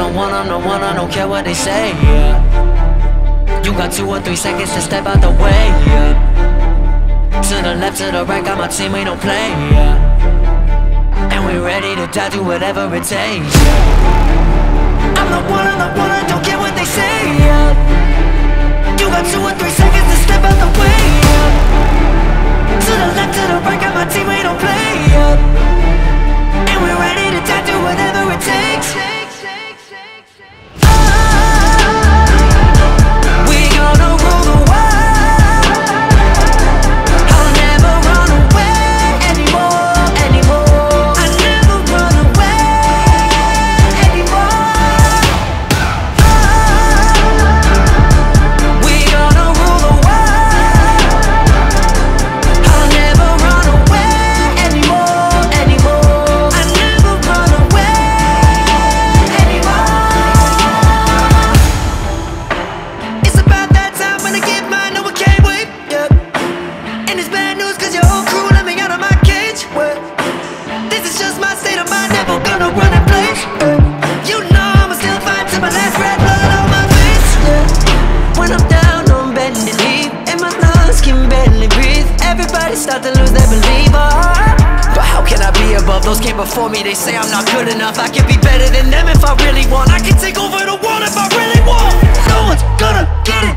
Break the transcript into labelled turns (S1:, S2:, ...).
S1: one, on the one I don't care what they say, yeah You got two or three seconds to step out the way, yeah To the left, to the right, got my team, we don't play, yeah And we ready to die, do whatever it takes, yeah I'm the one, I'm the one, I don't care what they say, yeah just my state of mind, never gonna run in place, You know I'ma still fight till my last red blood on my face, yeah When I'm down on bending knee. And my lungs can barely breathe. Everybody start to lose their belief, oh. But how can I be above those came before me? They say I'm not good enough. I can be better than them if I really want. I can take over the world if I really want. No one's gonna get it,